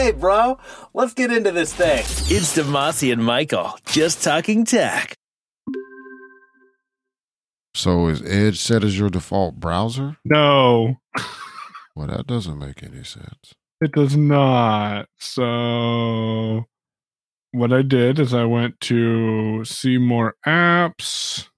Hey, bro, let's get into this thing. It's Damashe and Michael, just talking tech. So is Edge set as your default browser? No, Well, that doesn't make any sense. it does not. So, what I did is I went to see more apps.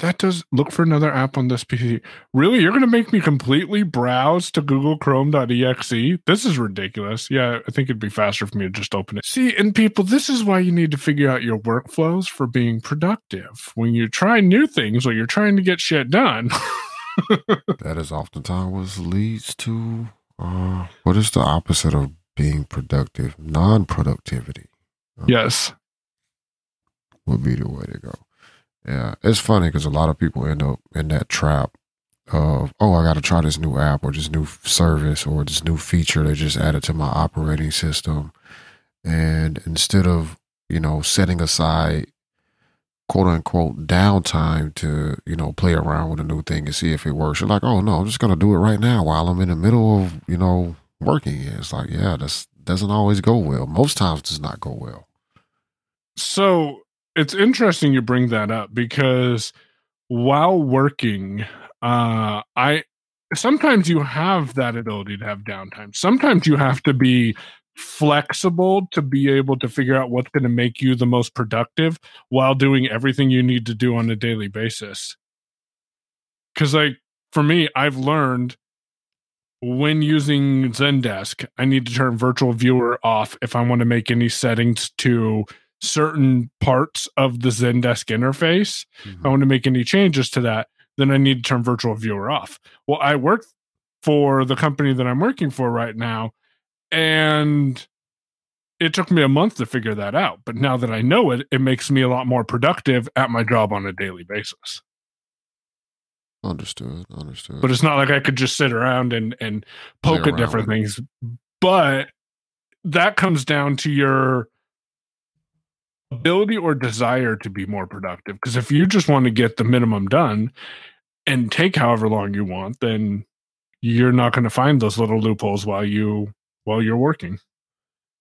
That does look for another app on this PC. Really, you're going to make me completely browse to Google Chrome.exe? This is ridiculous. Yeah, I think it'd be faster for me to just open it. See, and people, this is why you need to figure out your workflows for being productive. When you try new things or you're trying to get shit done. That is oftentimes what leads to uh, what is the opposite of being productive? Non-productivity yes. would be the way to go. Yeah, it's funny because a lot of people end up in that trap of oh, I got to try this new app or this new service or this new feature they just added to my operating system, and instead of you know setting aside quote unquote downtime to you know play around with a new thing and see if it works. You're like, oh no, I'm just gonna do it right now while I'm in the middle of you know working. It's like, yeah, that's doesn't always go well. Most times does not go well. So it's interesting you bring that up because while working, uh, I sometimes you have that ability to have downtime. Sometimes you have to be flexible to be able to figure out what's going to make you the most productive while doing everything you need to do on a daily basis. Because, like, for me, I've learned when using Zendesk, I need to turn virtual viewer off if I want to make any settings to certain parts of the Zendesk interface. If I mm-hmm. want to make any changes to that, then I need to turn virtual viewer off. Well, I work for the company that I'm working for right now, and it took me a month to figure that out. But now that I know it, it makes me a lot more productive at my job on a daily basis. Understood. Understood. But it's not like I could just sit around and and poke Play at different things. But that comes down to your ability or desire to be more productive. Because if you just want to get the minimum done and take however long you want, then you're not going to find those little loopholes while you while you're working.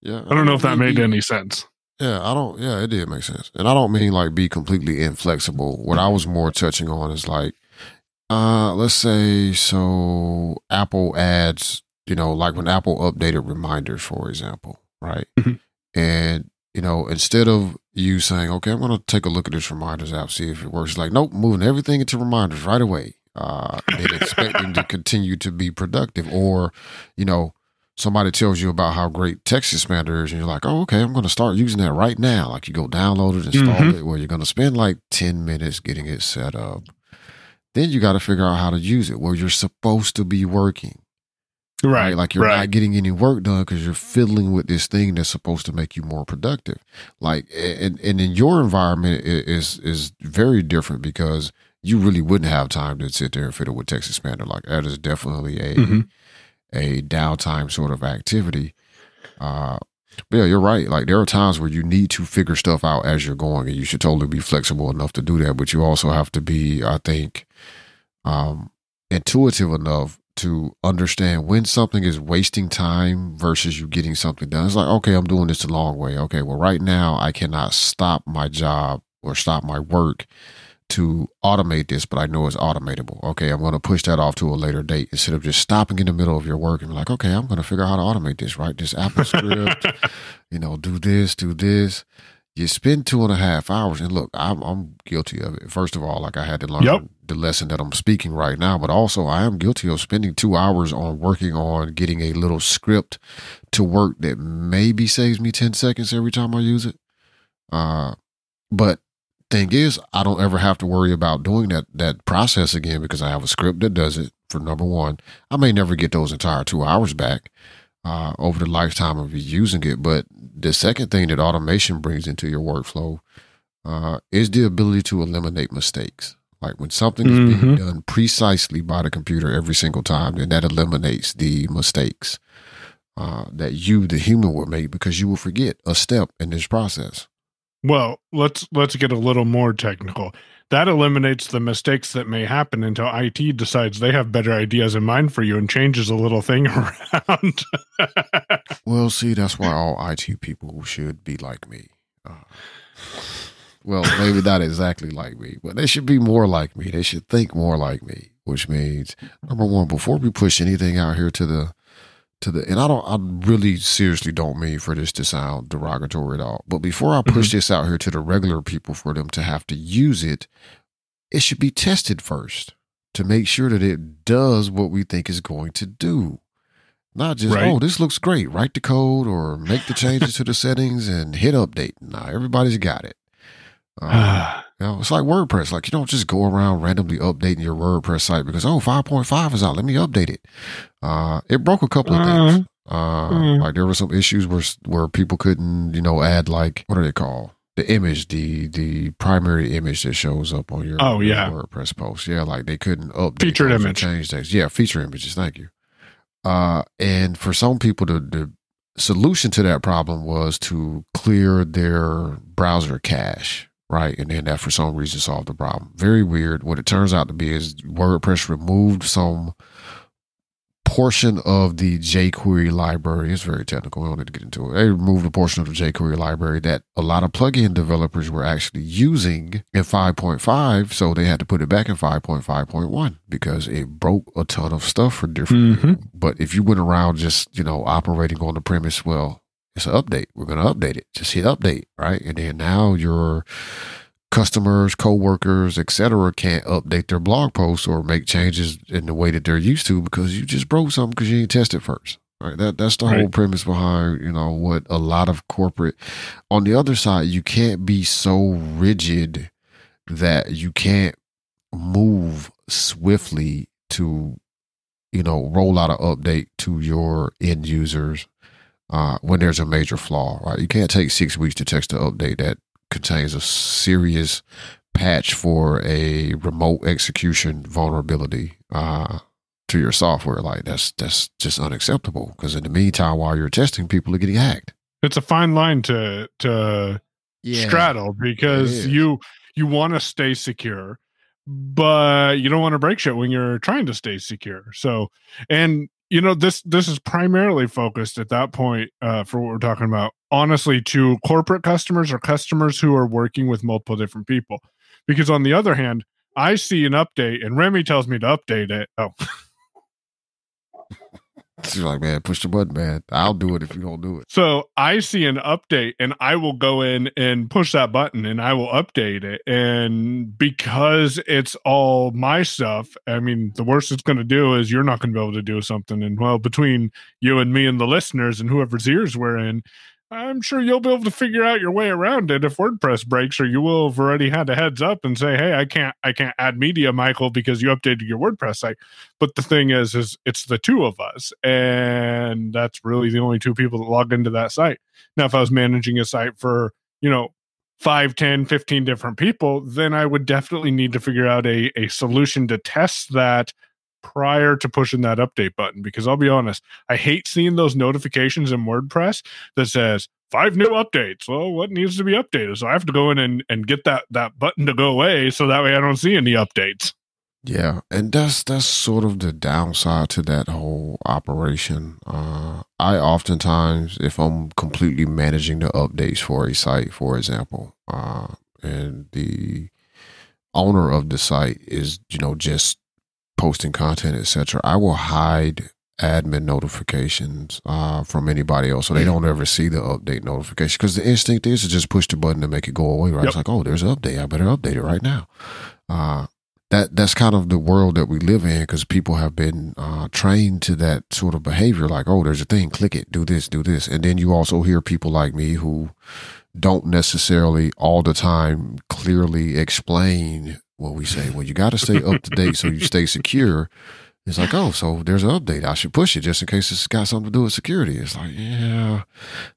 yeah, I don't know if that made any sense. Yeah, I don't. Yeah, it did make sense, and I don't mean like be completely inflexible. What I was more touching on is like, uh, let's say so Apple adds, you know, like when Apple updated reminders, for example, right? Mhm. And you know, instead of you saying, okay, I'm going to take a look at this reminders app, see if it works. Like, nope, moving everything into reminders right away. Uh, and expecting to continue to be productive, or you know, somebody tells you about how great text expander is, and you're like, oh, okay, I'm going to start using that right now. Like you go download it, install Mhm. it, where you're going to spend like 10 minutes getting it set up. Then you got to figure out how to use it where you're supposed to be working. Right. Like you're right. not getting any work done because you're fiddling with this thing that's supposed to make you more productive. Like, and, and in your environment i- is, is very different because you really wouldn't have time to sit there and fiddle with text expander. Like that is definitely a, Mhm. a downtime sort of activity. Uh, but yeah, you're right. Like there are times where you need to figure stuff out as you're going, and you should totally be flexible enough to do that. But you also have to be, I think, um, intuitive enough to understand when something is wasting time versus you getting something done. It's like, okay, I'm doing this the long way. Okay, well, right now I cannot stop my job or stop my work to automate this, but I know it's automatable. Okay, I'm going to push that off to a later date instead of just stopping in the middle of your work and be like, okay, I'm going to figure out how to automate this, right? This Apple script, you know, do this, do this. You spend two and a half hours, and look, I'm, I'm guilty of it. First of all, like I had to learn Yep. The lesson that I'm speaking right now, but also I am guilty of spending two hours on working on getting a little script to work that maybe saves me 10 seconds every time I use it. Uh, but thing is, I don't ever have to worry about doing that that process again because I have a script that does it. For number one, I may never get those entire two hours back uh, over the lifetime of using it. But the second thing that automation brings into your workflow uh, is the ability to eliminate mistakes. Like when something is being Mhm. done precisely by the computer every single time, then that eliminates the mistakes uh, that you, the human, would make because you will forget a step in this process. Well, let's let's get a little more technical. That eliminates the mistakes that may happen until IT decides they have better ideas in mind for you and changes a little thing around. Well, see, that's why all IT people should be like me. Uh, well, maybe not exactly like me, but they should be more like me. They should think more like me, which means number one, before we push anything out here to the to the and I don't I really seriously don't mean for this to sound derogatory at all. But before I push mm-hmm. this out here to the regular people for them to have to use it, it should be tested first to make sure that it does what we think it's going to do. Not just, Right. oh, this looks great. Write the code or make the changes to the settings and hit update. Nah, everybody's got it. Uh, you know, it's like WordPress. Like you don't just go around randomly updating your WordPress site because oh 5.5 is out. Let me update it. Uh, it broke a couple of things. Uh, Mm. like there were some issues where where people couldn't, you know, add like what are they called? The image, the the primary image that shows up on your, Oh, your yeah. WordPress post. Yeah, like they couldn't update Featured image. change things. Yeah, feature images. Thank you. Uh, and for some people, the the solution to that problem was to clear their browser cache, right? And then that for some reason solved the problem. Very weird. What it turns out to be is WordPress removed some portion of the jQuery library. It's very technical. We don't need to get into it. They removed a portion of the jQuery library that a lot of plugin developers were actually using in 5.5. So they had to put it back in 5.5.1 because it broke a ton of stuff for different Mhm. people. But if you went around just, you know, operating on the premise, well, it's an update. We're going to update it. Just hit update, right? And then now your customers, co-workers, etc., can't update their blog posts or make changes in the way that they're used to because you just broke something because you didn't test it first. Right. That that's the whole premise behind, you know, what a lot of corporate on the other side, you can't be so rigid that you can't move swiftly to, you know, roll out an update to your end users uh, when there's a major flaw, right? You can't take six weeks to test an update that contains a serious patch for a remote execution vulnerability uh, to your software. Like that's that's just unacceptable. Because in the meantime, while you're testing, people are getting hacked. it's a fine line to to straddle because is. you you want to stay secure but you don't want to break shit when you're trying to stay secure so and you know this this is primarily focused at that point uh, for what we're talking about honestly to corporate customers or customers who are working with multiple different people. Because on the other hand i see an update and remy tells me to update it. Oh She's like, man, push the button, man. I'll do it if you don't do it. So I see an update and I will go in and push that button and I will update it. And because it's all my stuff, I mean, the worst it's going to do is you're not going to be able to do something. And well, between you and me and the listeners and whoever's ears we're in, I'm sure you'll be able to figure out your way around it if WordPress breaks, or you will have already had a heads up and say, "Hey, I can't, I can't add media, Michael, because you updated your WordPress site." But the thing is, is it's the two of us, and that's really the only two people that log into that site. Now, if I was managing a site for, you know, 5, 10, 15 different people, then I would definitely need to figure out a, a solution to test that prior to pushing that update button. Because I'll be honest, I hate seeing those notifications in WordPress that says five new updates. Well, what needs to be updated? So I have to go in and, and get that that button to go away so that way I don't see any updates. Yeah, and that's that's sort of the downside to that whole operation. Uh, I oftentimes, if I'm completely managing the updates for a site, for example, uh, and the owner of the site is, you know, just posting content, etc., I will hide admin notifications uh, from anybody else, so they don't ever see the update notification. Because the instinct is to just push the button to make it go away. Right? Yep. It's like, oh, there's an update. I better update it right now. Uh, that that's kind of the world that we live in because people have been uh, trained to that sort of behavior. Like, oh, there's a thing, click it, do this, do this, and then you also hear people like me who don't necessarily all the time clearly explain what we say. Well, you got to stay up to date so you stay secure. It's like, oh, so there's an update. I should push it just in case it's got something to do with security. It's like, yeah,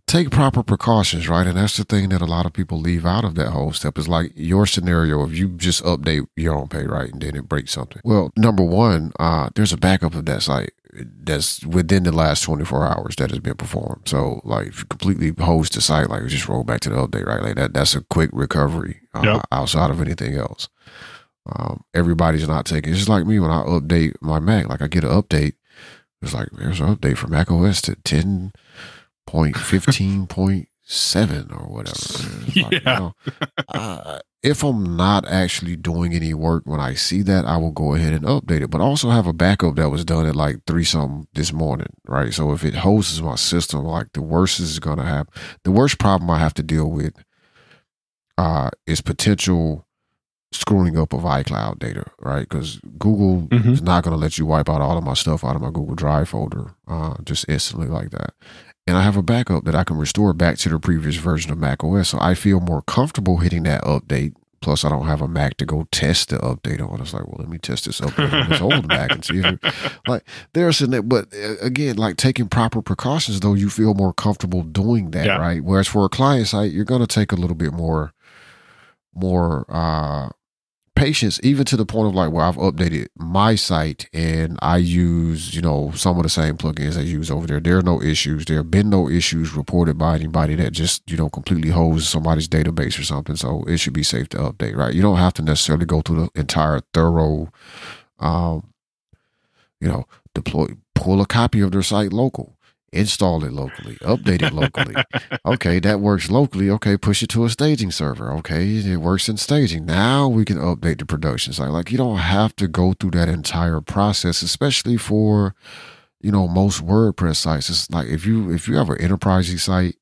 take proper precautions, right? And that's the thing that a lot of people leave out of that whole step is like your scenario. If you just update your own pay, right, and then it breaks something. Well, number one, uh, there's a backup of that site. that's within the last 24 hours that has been performed. So like completely host the site, like just roll back to the update, right? Like that, that's a quick recovery uh, Yep. outside of anything else. Um, everybody's not taking, it's just like me when I update my Mac, like I get an update. It's like, there's an update for Mac OS to 10.15.7 or whatever. It's like, you Yeah. know, uh, if I'm not actually doing any work when I see that, I will go ahead and update it. But I also have a backup that was done at like three something this morning, right? So if it hosts my system, like the worst is gonna happen. The worst problem I have to deal with uh, is potential screwing up of iCloud data, right? Because Google Mhm. is not gonna let you wipe out all of my stuff out of my Google Drive folder uh, just instantly like that and I have a backup that I can restore back to the previous version of Mac OS. So I feel more comfortable hitting that update. Plus, I don't have a Mac to go test the update on. It's like, well, let me test this update on this old Mac and see if it, like there's an but uh, again, like taking proper precautions, though, you feel more comfortable doing that, Yeah. right? Whereas for a client site, you're going to take a little bit more, more uh patience, even to the point of like where I've updated my site and I use, you know, some of the same plugins I use over there. There are no issues. There have been no issues reported by anybody that just, you know, completely holds somebody's database or something. So it should be safe to update, right? You don't have to necessarily go through the entire thorough, um, you know, deploy, pull a copy of their site local, install it locally, update it locally okay, that works locally. Okay, push it to a staging server. Okay, it works in staging. Now we can update the production site. Like you don't have to go through that entire process, especially for you know most WordPress sites. It's like if you if you have an enterprising site,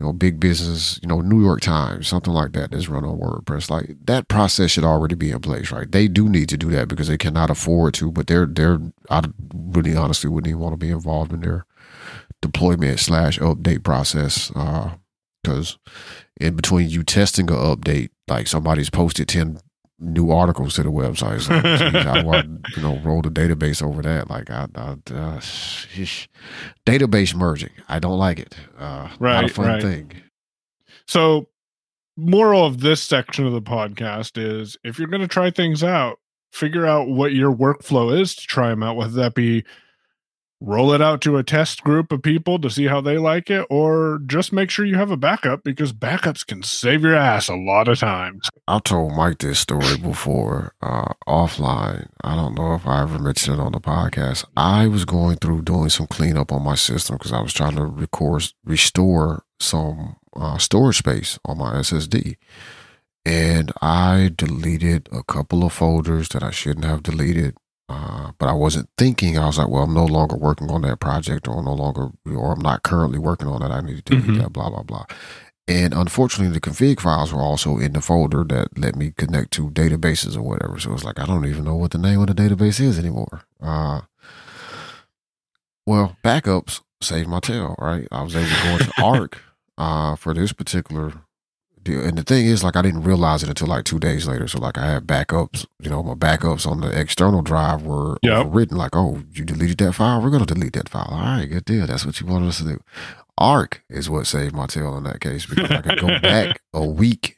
you know, big business, you know, New York Times, something like that that's run on WordPress. Like that process should already be in place, right? They do need to do that because they cannot afford to, but they're they're I really honestly wouldn't even want to be involved in their deployment slash update process because in between you testing an update like somebody's posted 10 new articles to the website. Like, geez, I, you know roll the database over that? Like I, I uh, database merging. I don't like it. Uh not a Right, fun right. thing. So, moral of this section of the podcast is if you're going to try things out, figure out what your workflow is to try them out, whether that be roll it out to a test group of people to see how they like it, or just make sure you have a backup because backups can save your ass a lot of times. I told Mike this story before uh, offline. I don't know if I ever mentioned it on the podcast. I was going through doing some cleanup on my system because I was trying to record, restore some uh, storage space on my SSD. And I deleted a couple of folders that I shouldn't have deleted. Uh, but I wasn't thinking. I was like, well, I'm no longer working on that project, or no longer, or I'm not currently working on it. I need to delete Mhm. that, blah, blah, blah. And unfortunately, the config files were also in the folder that let me connect to databases or whatever. So it's like, I don't even know what the name of the database is anymore. Uh, well, backups saved my tail, right? I was able to go into Arq uh, for this particular deal. And the thing is, like, I didn't realize it until like two days later. So, like, I had backups, you know, my backups on the external drive were Yep. written like, oh, you deleted that file? We're going to delete that file. All right, good deal. That's what you wanted us to do. Arq is what saved my tail in that case because I could go back a week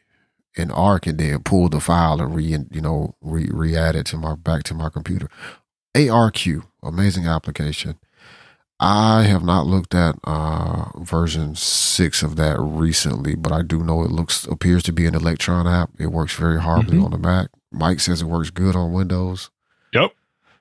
in Arq and then pull the file and re you know re re add it to my back to my computer. ARQ, amazing application. I have not looked at uh, version six of that recently, but I do know it looks appears to be an Electron app. It works very horribly Mhm. on the Mac. Mike says it works good on Windows. Yep,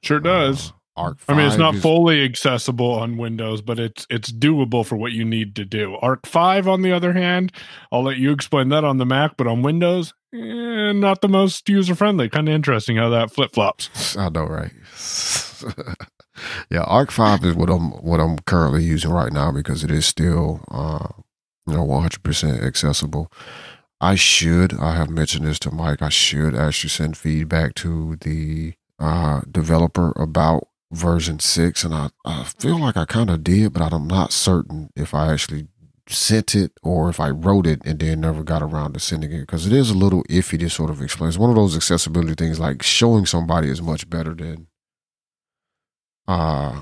sure does. Uh, Arq. I mean, it's not is- fully accessible on Windows, but it's it's doable for what you need to do. Arq Five, on the other hand, I'll let you explain that on the Mac, but on Windows, eh, not the most user friendly. Kind of interesting how that flip flops. I know, right? yeah, Arq Five is what I'm what I'm currently using right now because it is still uh, you know 100 percent accessible. I should I have mentioned this to Mike. I should actually send feedback to the uh, developer about version six, and I I feel like I kind of did, but I'm not certain if I actually sent it or if I wrote it and then never got around to sending it because it is a little iffy to sort of explain. It's one of those accessibility things like showing somebody is much better than uh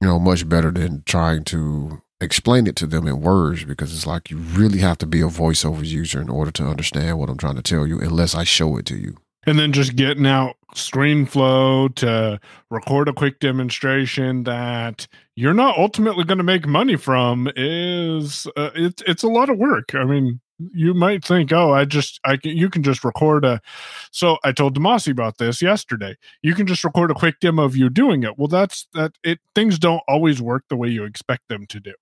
you know much better than trying to explain it to them in words because it's like you really have to be a voiceover user in order to understand what I'm trying to tell you unless I show it to you. and then just getting out ScreenFlow to record a quick demonstration that you're not ultimately going to make money from is uh, it's it's a lot of work. I mean, you might think, oh, I just I can you can just record a. So I told Damashe about this yesterday. You can just record a quick demo of you doing it. Well, that's that. It things don't always work the way you expect them to do.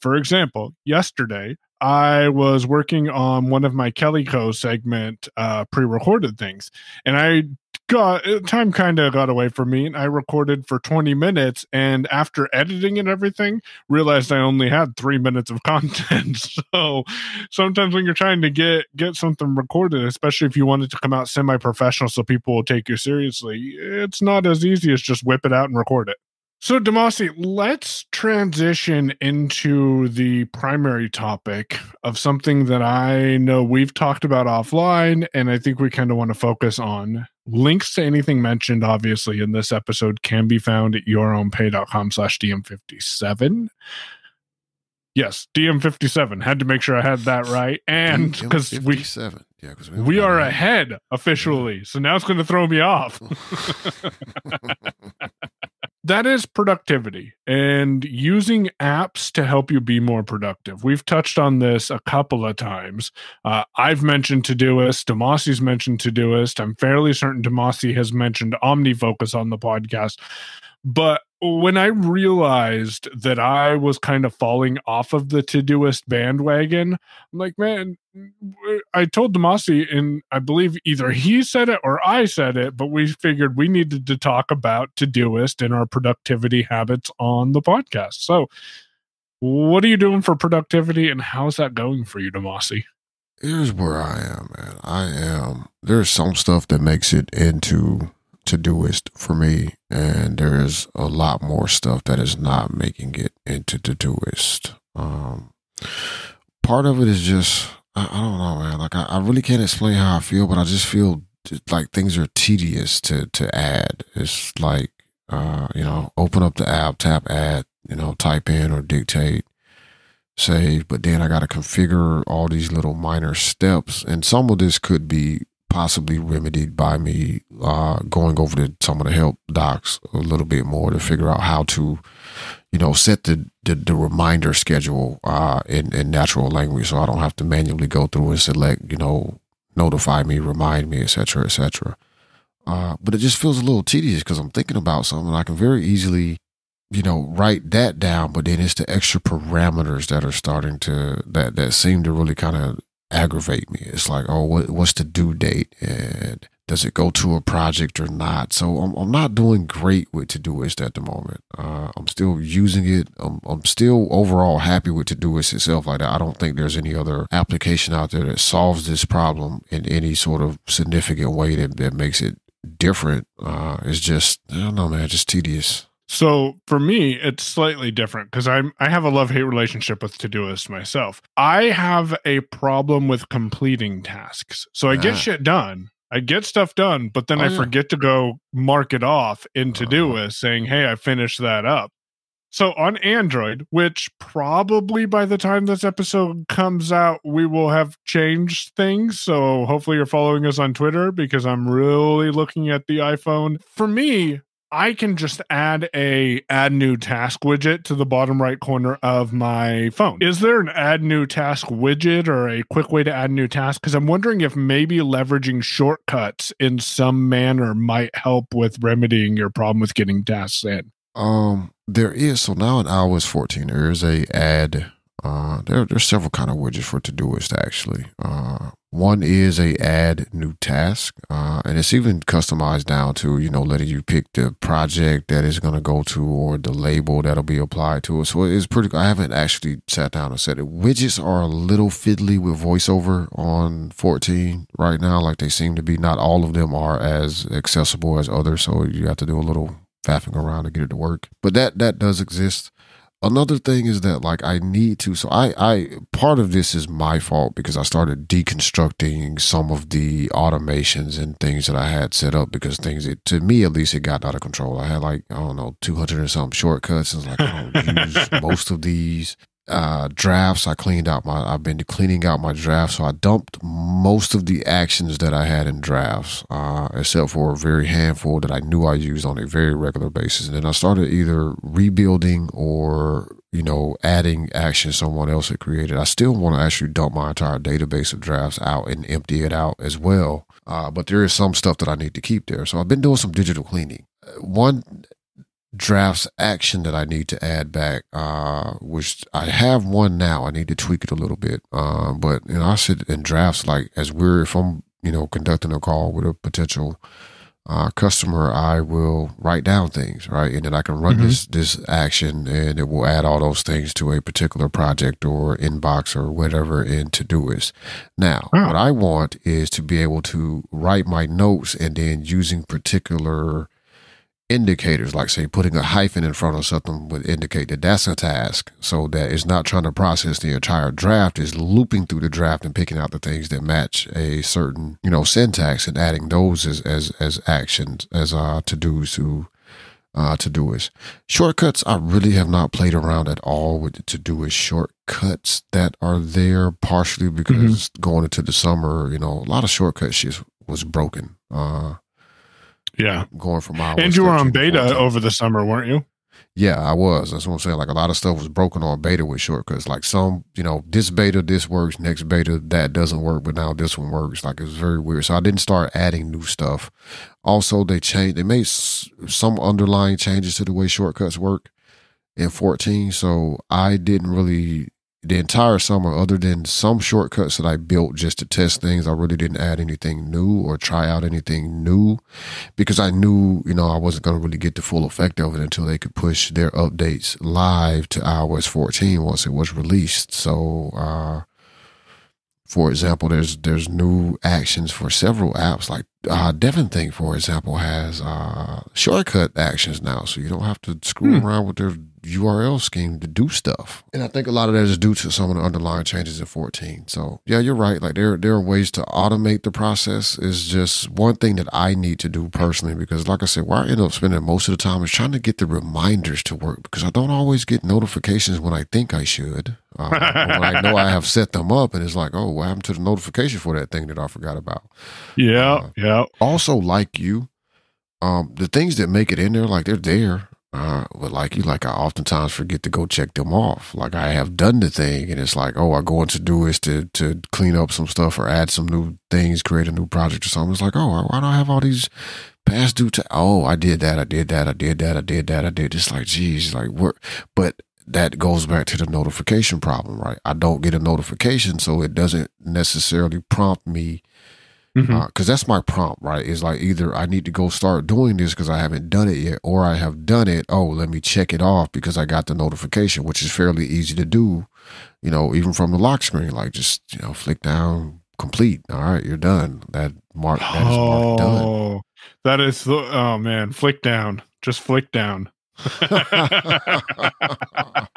For example, yesterday I was working on one of my Kellyco segment uh, pre-recorded things, and I got uh, time kind of got away from me and i recorded for 20 minutes and after editing and everything realized i only had three minutes of content. So sometimes when you're trying to get get something recorded especially if you want it to come out semi-professional so people will take you seriously it's not as easy as just whip it out and record it so, Damashe, let's transition into the primary topic of something that I know we've talked about offline, and I think we kind of want to focus on. Links to anything mentioned, obviously, in this episode can be found at yourownpay.com slash DM57. Yes, DM57. Had to make sure I had that right. And because we, yeah, we, we are ahead officially. So now it's going to throw me off. that is productivity and using apps to help you be more productive. We've touched on this a couple of times. Uh, I've mentioned Todoist. Damashe's mentioned Todoist. I'm fairly certain Damashe has mentioned OmniFocus on the podcast. But when I realized that I was kind of falling off of the Todoist bandwagon, I'm like, man, I told Damashe, and I believe either he said it or I said it, but we figured we needed to talk about Todoist and our productivity habits on the podcast. So, what are you doing for productivity, and how's that going for you, Damashe? Here's where I am, man. I am. There's some stuff that makes it into Todoist for me, and there's a lot more stuff that is not making it into Todoist. Um, part of it is just I, I don't know, man. Like I, I, really can't explain how I feel, but I just feel like things are tedious to to add. It's like uh, you know, open up the app, tap add, you know, type in or dictate, save. But then I got to configure all these little minor steps, and some of this could be possibly remedied by me uh, going over to some of the help docs a little bit more to figure out how to, you know, set the the, the reminder schedule uh, in in natural language, so I don't have to manually go through and select, you know, notify me, remind me, etc., etc. Uh, but it just feels a little tedious because I'm thinking about something. I can very easily, you know, write that down, but then it's the extra parameters that are starting to that that seem to really kind of aggravate me. It's like, oh, what, what's the due date? And does it go to a project or not? So I'm, I'm not doing great with Todoist at the moment. Uh, I'm still using it. I'm, I'm still overall happy with Todoist itself. Like I don't think there's any other application out there that solves this problem in any sort of significant way that, that makes it different. Uh, it's just, I don't know, man, just tedious. So for me, it's slightly different because I'm I have a love hate relationship with Todoist myself. I have a problem with completing tasks. So I get ah. shit done. I get stuff done, but then oh, I yeah. forget to go mark it off in uh-huh. Todoist, uh, saying, "Hey, I finished that up." So on Android, which probably by the time this episode comes out, we will have changed things. So hopefully you're following us on Twitter because I'm really looking at the iPhone. For me, I can just add a add new task widget to the bottom right corner of my phone. Is there an add new task widget or a quick way to add new task? Because I'm wondering if maybe leveraging shortcuts in some manner might help with remedying your problem with getting tasks in. Um, there is so now in iOS 14 there is a add. Uh, there there's several kind of widgets for Todoist actually. Uh, one is a add new task, uh, and it's even customized down to you know letting you pick the project that is going to go to or the label that'll be applied to it. So it's pretty. I haven't actually sat down and said it. Widgets are a little fiddly with voiceover on 14 right now. Like they seem to be. Not all of them are as accessible as others, so you have to do a little faffing around to get it to work. But that that does exist another thing is that like I need to so I I part of this is my fault because I started deconstructing some of the automations and things that I had set up because things it, to me at least it got out of control. I had like I don't know 200 or something shortcuts and like I don't use most of these uh, drafts. I cleaned out my. I've been cleaning out my drafts, so I dumped most of the actions that I had in drafts, uh, except for a very handful that I knew I used on a very regular basis. And then I started either rebuilding or you know adding actions someone else had created. I still want to actually dump my entire database of drafts out and empty it out as well. Uh, but there is some stuff that I need to keep there. So I've been doing some digital cleaning. One drafts action that I need to add back, uh, which I have one now. I need to tweak it a little bit. Uh, but you know, I sit in drafts like as we're if I'm you know conducting a call with a potential uh, customer, I will write down things, right, and then I can run Mhm. this this action, and it will add all those things to a particular project or inbox or whatever in To Todoist. Now, Oh. what I want is to be able to write my notes and then using particular indicators, like say putting a hyphen in front of something would indicate that that's a task so that it's not trying to process the entire draft, it's looping through the draft and picking out the things that match a certain, you know, syntax and adding those as as, as actions, as uh to dos to uh Todoist. Shortcuts, I really have not played around at all with the Todoist shortcuts that are there, partially because going into the summer, you know, a lot of shortcut shit was broken. Uh Yeah. going from hours. And you were on beta over the summer, weren't you? Yeah, I was. That's what I'm saying. Like a lot of stuff was broken on beta with shortcuts. Like some, you know, this beta this works, next beta that doesn't work, but now this one works. Like it's very weird. So I didn't start adding new stuff. Also, they changed. They made s- some underlying changes to the way shortcuts work in 14. So I didn't really the entire summer, other than some shortcuts that I built just to test things, I really didn't add anything new or try out anything new because I knew, you know, I wasn't going to really get the full effect of it until they could push their updates live to iOS 14 once it was released. So, uh, for example, there's there's new actions for several apps. Like uh, DEVONthink, for example, has uh, shortcut actions now, so you don't have to screw Hmm. around with their URL scheme to do stuff. And I think a lot of that is due to some of the underlying changes in 14. So yeah, you're right. Like there there are ways to automate the process. Is just one thing that I need to do personally because, like I said, where I end up spending most of the time is trying to get the reminders to work because I don't always get notifications when I think I should. Or when I know I have set them up, and it's like, oh, what happened to the notification for that thing that I forgot about? Yeah. Uh, yeah. also like you um the things that make it in there like they're there uh but like you like i oftentimes forget to go check them off. Like i have done the thing and it's like oh i go into do is to to clean up some stuff or add some new things create a new project or something. It's like oh why do i have all these past due to oh i did that i did that i did that i did that i did it's like geez like what but that goes back to the notification problem right? I don't get a notification so it doesn't necessarily prompt me Because that's my prompt, right? Is like either I need to go start doing this because I haven't done it yet, or I have done it. Oh, let me check it off because I got the notification, which is fairly easy to do, you know, even from the lock screen. Like just you know, flick down, complete. All right, you're done. That mark that is marked done. oh, that is the oh man, flick down, just flick down.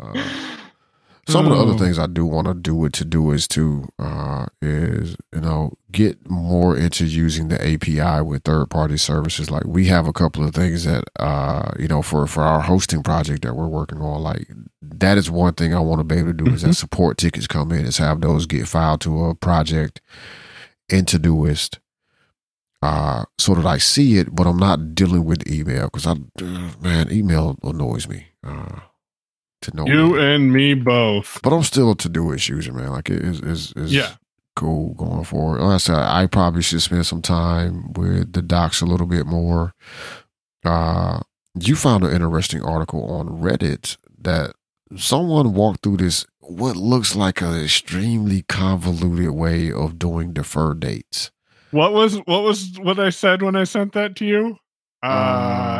Uh, some of the other Oh. things I do want to do with Todoist to uh, is you know get more into using the API with third party services. Like we have a couple of things that uh, you know for for our hosting project that we're working on. Like that is one thing I want to be able to do is that support tickets come in is have those get filed to a project in Todoist. Uh, so that I see it, but I'm not dealing with email because I, man, email annoys me. Uh, to know you and me both. but I'm still a Todoist user, man. Like it is is is Yeah. cool going forward. Like I said, I probably should spend some time with the docs a little bit more. Uh, you found an interesting article on Reddit that someone walked through this what looks like an extremely convoluted way of doing deferred dates. What was what was what I said when I sent that to you? Uh,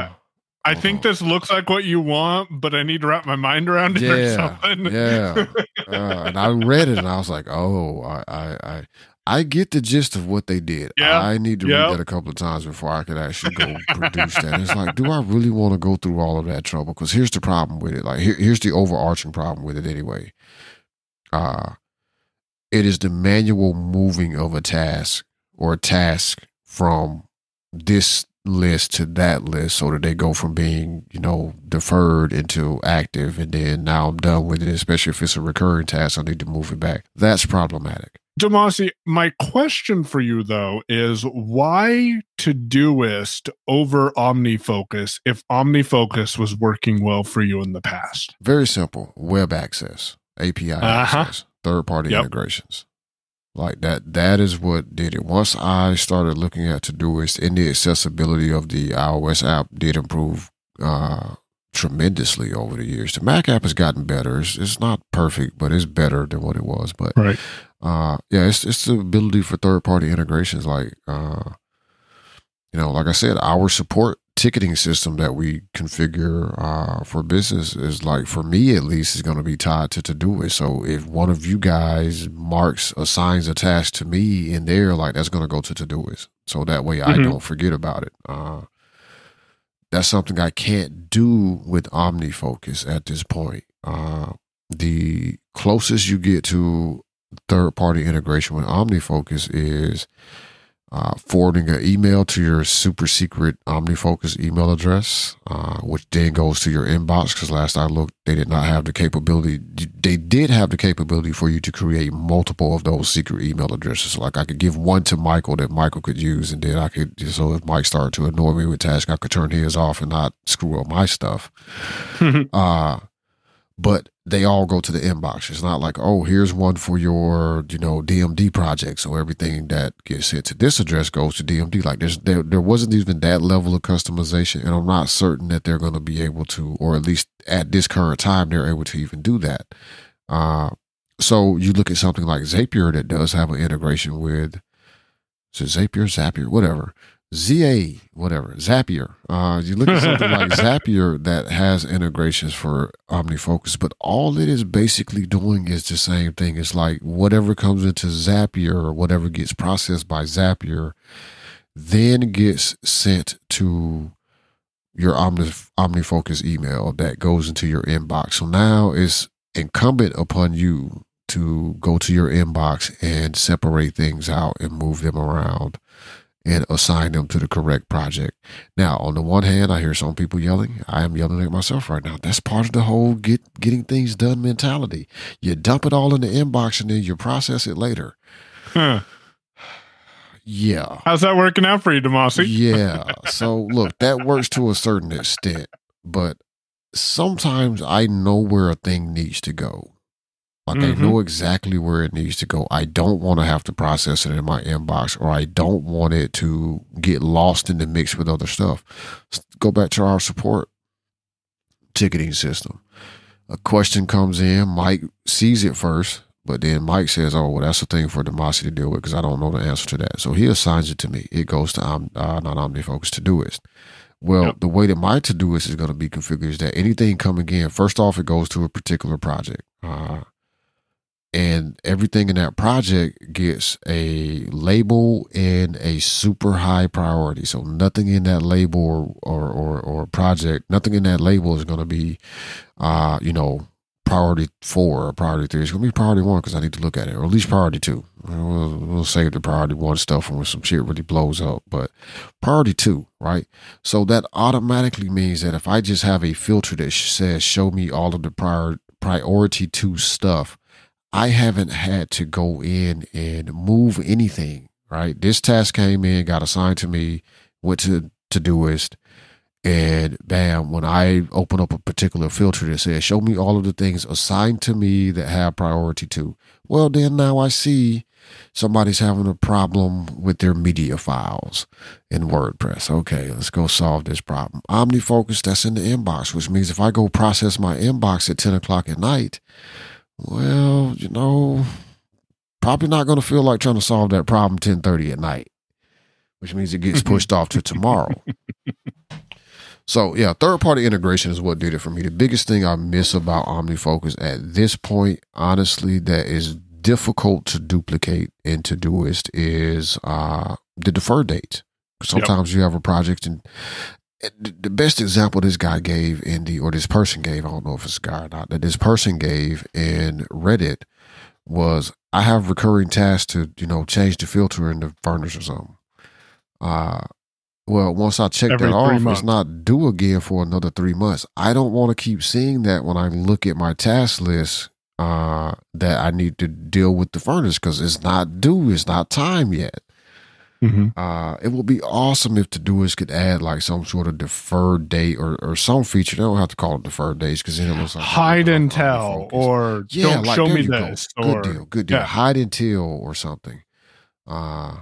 I think uh, this looks like what you want, but I need to wrap my mind around it or Yeah, something. yeah. uh, and I read it and I was like, oh, I, I, I, I get the gist of what they did. Yeah, I need to yeah. read that a couple of times before I could actually go produce that. It's like, do I really want to go through all of that trouble? Because here's the problem with it. Like, here, here's the overarching problem with it anyway. Uh, it is the manual moving of a task or a task from this list to that list so that they go from being, you know, deferred into active and then now I'm done with it, especially if it's a recurring task, I need to move it back. That's problematic. Damashe, my question for you though is why Todoist over OmniFocus if OmniFocus was working well for you in the past? Very simple. Web access, API Uh-huh. access, third party Yep. integrations. Like that that is what did it. Once I started looking at to Todoist and the accessibility of the iOS app did improve uh tremendously over the years. The Mac app has gotten better. It's, it's not perfect, but it's better than what it was. But Right. uh yeah it's it's the ability for third party integrations like uh you know like i said our support ticketing system that we configure uh for business is like for me at least is going to be tied to Todoist. so if one of you guys marks assigns a task to me in there like that's going to go to Todoist. so that way i Mhm. don't forget about it uh that's something i can't do with omnifocus at this point uh the closest you get to third party integration with OmniFocus is uh, forwarding an email to your super secret OmniFocus email address, uh, which then goes to your inbox. Because last I looked, they did not have the capability. They did have the capability for you to create multiple of those secret email addresses. Like I could give one to Michael that Michael could use, and then I could. So if Mike started to annoy me with tasks, I could turn his off and not screw up my stuff. Uh, but they all go to the inbox. It's not like, oh, here's one for your, you know, DMD project. So everything that gets sent to this address goes to DMD. Like there's there there wasn't even that level of customization, and I'm not certain that they're going to be able to, or at least at this current time, they're able to even do that. Uh, so you look at something like Zapier that does have an integration with, it Zapier, Zapier, whatever. ZA, whatever, Zapier. Uh, you look at something like Zapier that has integrations for OmniFocus, but all it is basically doing is the same thing. It's like whatever comes into Zapier or whatever gets processed by Zapier then gets sent to your Omni, OmniFocus email that goes into your inbox. So now it's incumbent upon you to go to your inbox and separate things out and move them around and assign them to the correct project. Now, on the one hand, I hear some people yelling. I am yelling at myself right now. That's part of the whole get getting things done mentality. You dump it all in the inbox and then you process it later. Huh. Yeah. How's that working out for you, Damashe? Yeah. So look, that works to a certain extent, but sometimes I know where a thing needs to go. Like I Mhm. know exactly where it needs to go. I don't want to have to process it in my inbox or I don't want it to get lost in the mix with other stuff. S- Go back to our support ticketing system. A question comes in, Mike sees it first, but then Mike says, "Oh, well, that's a thing for Damashe to deal with because I don't know the answer to that." So he assigns it to me. It goes to um, uh, not OmniFocus Todoist. Well, Yep. the way that my Todoist is going to be configured is that anything coming in, first off, it goes to a particular project. Uh, and everything in that project gets a label and a super high priority. So nothing in that label or or or, project, nothing in that label is going to be, uh, you know, priority four or priority three. It's going to be priority one because I need to look at it, or at least priority two. We'll, we'll save the priority one stuff when some shit really blows up, but priority two, right? So that automatically means that if I just have a filter that says show me all of the prior priority two stuff, I haven't had to go in and move anything, right? This task came in, got assigned to me, went to to Todoist, and bam, when I open up a particular filter that says, show me all of the things assigned to me that have priority two. Well, then now I see somebody's having a problem with their media files in WordPress. Okay, let's go solve this problem. OmniFocus, that's in the inbox, which means if I go process my inbox at 10 o'clock at night, well, you know, probably not going to feel like trying to solve that problem 10:30 at night, which means it gets pushed off to tomorrow. So yeah, third party integration is what did it for me. The biggest thing I miss about OmniFocus at this point, honestly, that is difficult to duplicate in Todoist is uh, the defer date. Sometimes you have a project and the best example this guy gave in the or this person gave, I don't know if it's a guy or not, that this person gave in Reddit was I have recurring tasks to, you know, change the filter in the furnace or something. Uh well, once I check Every that off, months. it's not due again for another three months. I don't want to keep seeing that when I look at my task list uh, that I need to deal with the furnace because it's not due. It's not time yet. Mhm. Uh, it would be awesome if the doers could add like some sort of deferred date or, or some feature. They don't have to call it deferred dates because then it looks like hide and tell or don't like, show me you go. this Good or deal, good deal. yeah. Hide and tell or something. Uh,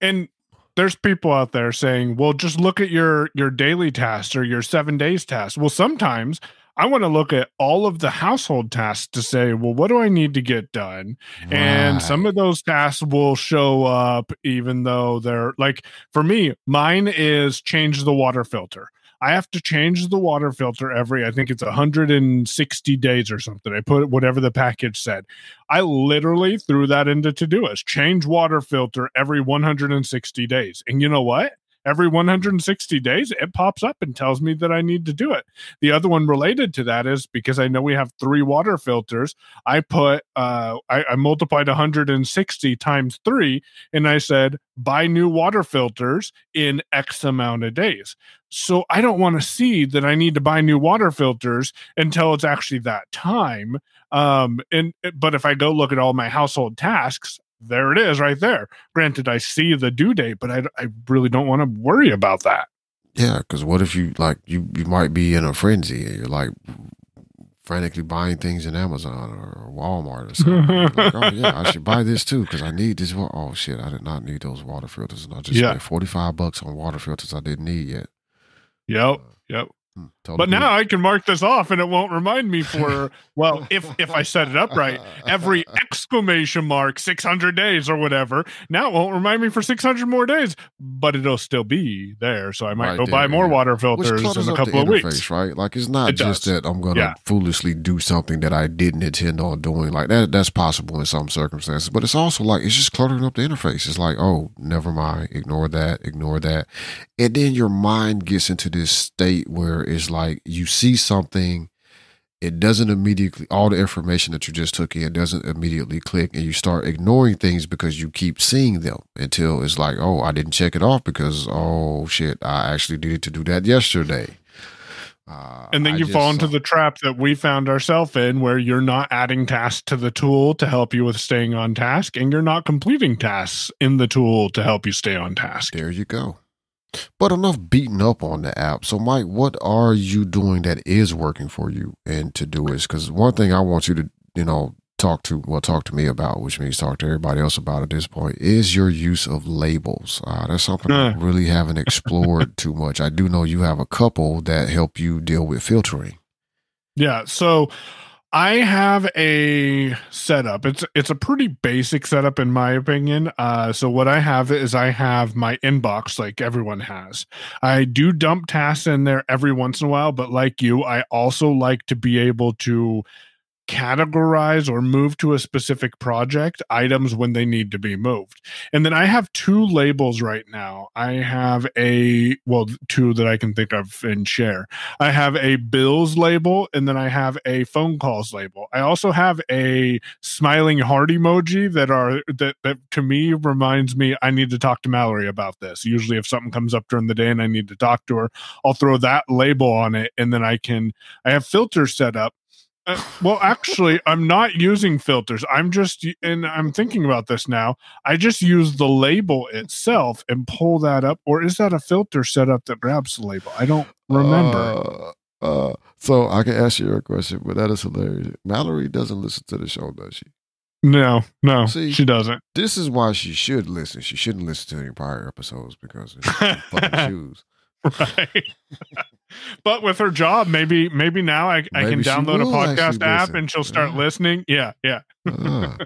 and there's people out there saying well just look at your your daily tasks or your seven days tasks well sometimes i want to look at all of the household tasks to say well what do i need to get done? And some of those tasks will show up even though they're like for me mine is change the water filter. I have to change the water filter every i think it's 160 days or something. I put whatever the package said. I literally threw that into to todoist. Change water filter every 160 days. And you know what every 160 days it pops up and tells me that i need to do it the other one related to that is because i know we have three water filters I put uh I, I multiplied 160 times three and I said buy new water filters in X amount of days. So I don't want to see that I need to buy new water filters until it's actually that time. Um and but if I go look at all my household tasks, there it is right there. Granted, I see the due date, but I, I really don't want to worry about that. Yeah, because what if you like you you might be in a frenzy and you're like frantically buying things in Amazon or Walmart or something. like, oh yeah, I should buy this too because I need this. wa- Oh shit, I did not need those water filters, and I just Yeah. spent forty five bucks on water filters I didn't need yet. Yep. Uh, yep. Hmm, But now I can mark this off and it won't remind me for well, if if I set it up right, every exclamation mark 600 days or whatever. Now it won't remind me for 600 more days, but it'll still be there. So I might Right go buy more yeah. water filters in a couple of weeks. right? Like it's not It just does. that I'm gonna Yeah. foolishly do something that I didn't intend on doing. Like that that's possible in some circumstances. But it's also like it's just cluttering up the interface. It's like, oh, never mind, ignore that, ignore that. And then your mind gets into this state where it's like you see something, it doesn't immediately all the information that you just took in doesn't immediately click and you start ignoring things because you keep seeing them until it's like, oh, I didn't check it off because oh shit, I actually needed to do that yesterday. Uh, And then I you fall into the trap that we found ourselves in where you're not adding tasks to the tool to help you with staying on task and you're not completing tasks in the tool to help you stay on task. There you go. But enough beating up on the app. So, Mike, what are you doing that is working for you and Todoist because one thing I want you to, you know, talk to, well, talk to me about, which means talk to everybody else about at this point, is your use of labels. Uh, that's something I really haven't explored too much. I do know you have a couple that help you deal with filtering. Yeah. So I have a setup. It's it's a pretty basic setup in my opinion. Uh, so what I have is I have my inbox like everyone has. I do dump tasks in there every once in a while, but like you, I also like to be able to categorize or move to a specific project items when they need to be moved. And then I have two labels right now. I have a well, two that I can think of and share. I have a bills label and then I have a phone calls label. I also have a smiling heart emoji that are that that to me reminds me I need to talk to Mallory about this. Usually if something comes up during the day and I need to talk to her, I'll throw that label on it and then I can I have filters set up. Uh, well, actually, I'm not using filters. I'm just, and I'm thinking about this now. I just use the label itself and pull that up, or is that a filter setup that grabs the label? I don't remember. Uh, uh, so I can ask you a question, but that is hilarious. Mallory doesn't listen to the show, does she? no, no, See- she doesn't. This is why she should listen. She shouldn't listen to any prior episodes because it's fucking shoes. right. but with her job, maybe, maybe now I, I can Maybe download a podcast app listen. and she'll start Yeah. listening. Yeah, yeah. Uh,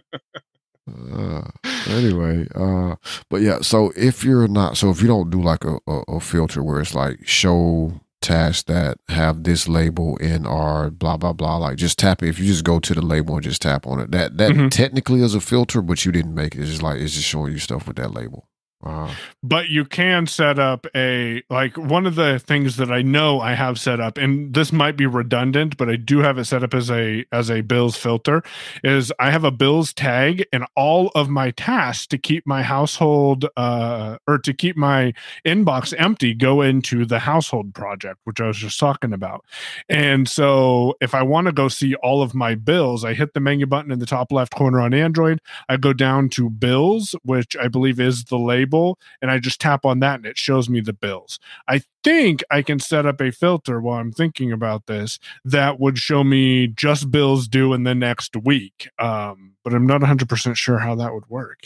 uh, anyway, uh, but yeah. So if you're not, so if you don't do like a, a, a filter where it's like show tasks that have this label in our blah blah blah, like just tap it. If you just go to the label and just tap on it, that that Mhm. technically is a filter, but you didn't make it. It's just like it's just showing you stuff with that label. Uh, but you can set up a like one of the things that I know I have set up, and this might be redundant, but I do have it set up as a as a bills filter. Is I have a bills tag, and all of my tasks to keep my household uh, or to keep my inbox empty go into the household project, which I was just talking about. And so if I want to go see all of my bills, I hit the menu button in the top left corner on Android. I go down to bills, which I believe is the label and I just tap on that and it shows me the bills. I think I can set up a filter while I'm thinking about this that would show me just bills due in the next week. Um, but I'm not 100% sure how that would work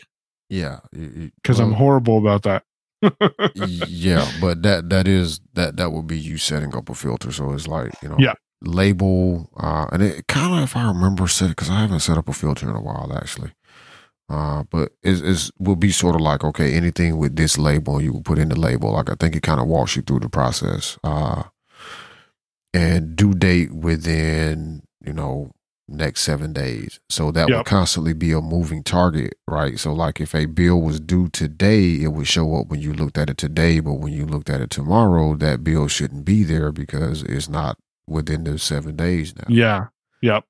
yeah, because I'm horrible about that. yeah, but that that is that that would be you setting up a filter. So it's like you know, Yeah. label, uh, and it kind of if I remember set because I haven't set up a filter in a while actually. Uh, but it is will be sort of like okay, anything with this label you will put in the label. Like I think it kind of walks you through the process. Uh, and due date within you know next seven days. So that Yep. would constantly be a moving target, right? So like if a bill was due today, it would show up when you looked at it today, but when you looked at it tomorrow, that bill shouldn't be there because it's not within those seven days now. Yeah. Yep.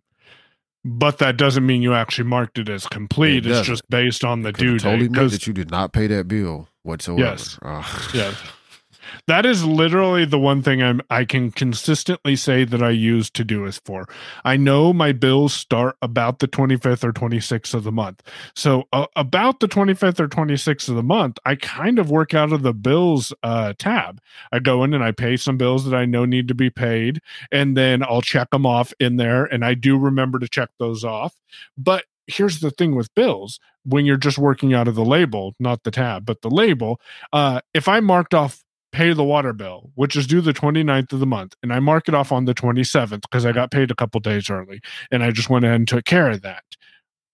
But that doesn't mean you actually marked it as complete. It it's just based on the due totally date. 'cause- that you did not pay that bill whatsoever. Yes. Uh, yeah that is literally the one thing i'm i can consistently say that i use Todoist for. I know my bills start about the 25th or 26th of the month. So uh, about the 25th or 26th of the month i kind of work out of the bills uh, tab. I go in and i pay some bills that i know need to be paid and then i'll check them off in there and i do remember to check those off. But here's the thing with bills. When you're just working out of the label not the tab but the label uh, if I marked off pay the water bill, which is due the 29th of the month, and I mark it off on the 27th because I got paid a couple days early and I just went ahead and took care of that.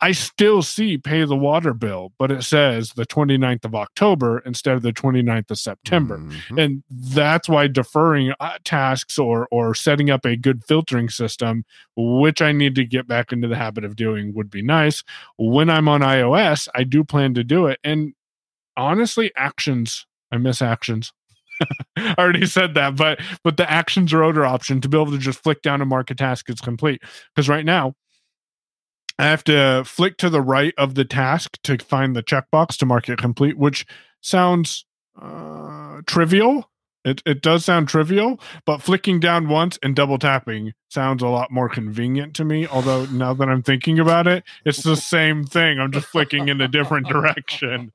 I still see pay the water bill, but it says the 29th of October instead of the 29th of September. mhm. And that's why deferring uh, tasks or or setting up a good filtering system, which I need to get back into the habit of doing, would be nice. When I'm on iOS, I do plan to do it. And honestly, actions, I miss actions. I already said that, but but the actions rotor option to be able to just flick down and mark a task is complete. Because right now, I have to flick to the right of the task to find the checkbox to mark it complete, which sounds uh, trivial. It it does sound trivial, but flicking down once and double tapping sounds a lot more convenient to me. Although now that I'm thinking about it, it's the same thing. I'm just flicking in a different direction.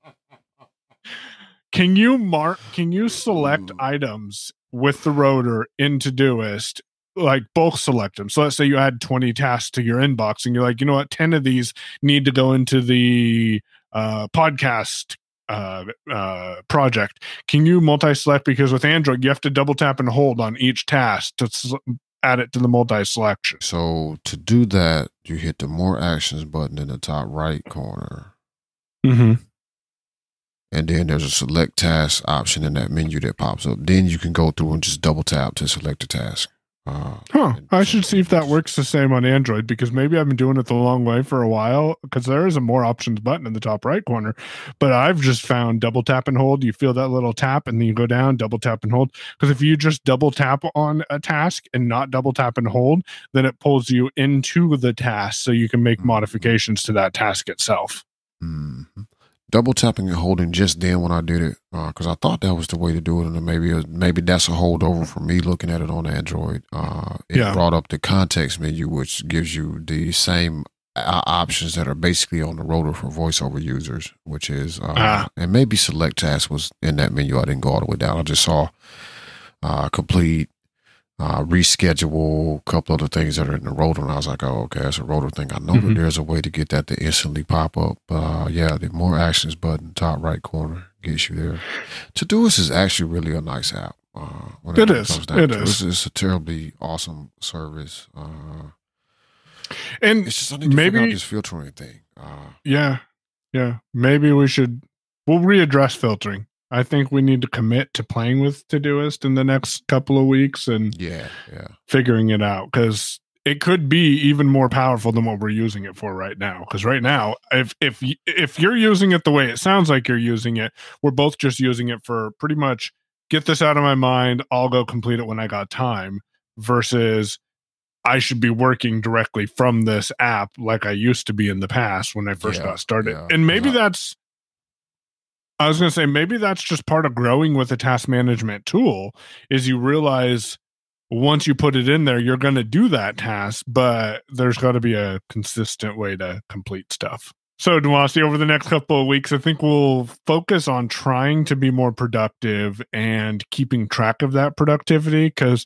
Can you mark? Can you select Ooh. items with the rotor in Todoist? Like bulk select them. So let's say you add 20 tasks to your inbox, and you're like, you know what, 10 of these need to go into the uh, podcast uh, uh, project. Can you multi-select? Because with Android, you have to double tap and hold on each task to s- add it to the multi-selection. So to do that, you hit the more actions button in the top right corner. Mm-hmm. And then there's a select task option in that menu that pops up. Then you can go through and just double tap to select a task. Uh, Huh. I should see if that works the same on Android because maybe I've been doing it the long way for a while because there is a more options button in the top right corner. But I've just found double tap and hold. You feel that little tap and then you go down, double tap and hold. Because if you just double tap on a task and not double tap and hold, then it pulls you into the task so you can make Mhm. modifications to that task itself. Mhm. Double tapping and holding just then when I did it, because I thought that was the way to do it, and maybe it- maybe that's a holdover for me looking at it on Android. Uh, it Yeah. brought up the context menu, which gives you the same uh, options that are basically on the rotor for voiceover users, which is uh, Ah. and maybe select task was in that menu. I didn't go all the way down. I just saw uh, complete. Uh, reschedule a couple other things that are in the rotor, and I was like, "Oh, okay, that's a rotor thing." I know Mhm. that there's a way to get that to instantly pop up. Uh, yeah, the more actions button, top right corner, gets you there. Todoist is actually really a nice app. Uh, when It is. It to is. It's, it's a terribly awesome service. Uh, And it's just to figure out Maybe- this filtering thing. Uh, Yeah. Yeah. Maybe we should we'll readdress filtering. I think we need to commit to playing with Todoist in the next couple of weeks and yeah, yeah. figuring it out because it could be even more powerful than what we're using it for right now. Because right now, if if if you're using it the way it sounds like you're using it, we're both just using it for pretty much get this out of my mind. I'll go complete it when I got time. Versus, I should be working directly from this app like I used to be in the past when I first Yeah, got started. yeah, and maybe yeah. that's. I was going to say maybe that's just part of growing with a task management tool is you realize once you put it in there, you're going to do that task, but there's got to be a consistent way to complete stuff. So, Damashe, over the next couple of weeks, I think we'll focus on trying to be more productive and keeping track of that productivity because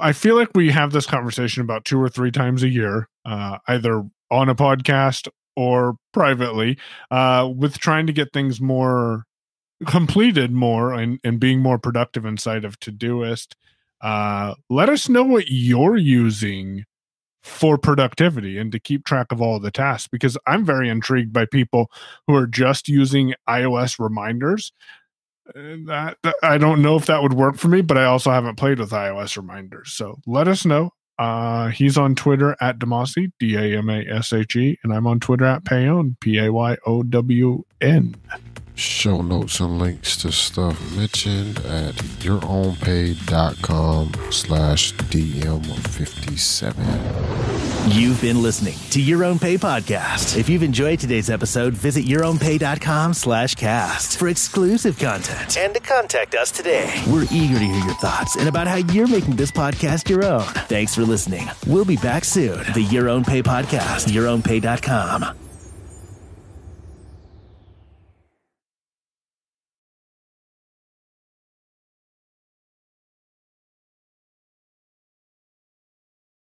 I feel like we have this conversation about two or three times a year, uh, either on a podcast or privately, uh, with trying to get things more completed more and, and being more productive inside of Todoist. Uh, let us know what you're using for productivity and to keep track of all the tasks because I'm very intrigued by people who are just using iOS reminders. Uh, That, that I don't know if that would work for me, but I also haven't played with iOS reminders. So let us know. Uh, he's on Twitter at Damashe, D A M A S H E, and I'm on Twitter at Payown, P A Y O W N. Show notes and links to stuff mentioned at yourownpay.com slash DM57. You've been listening to Your Own Pay podcast. If you've enjoyed today's episode, visit yourownpay.com slash cast for exclusive content and to contact us today. We're eager to hear your thoughts and about how you're making this podcast your own. Thanks for listening. We'll be back soon. The Your Own Pay podcast, yourownpay.com.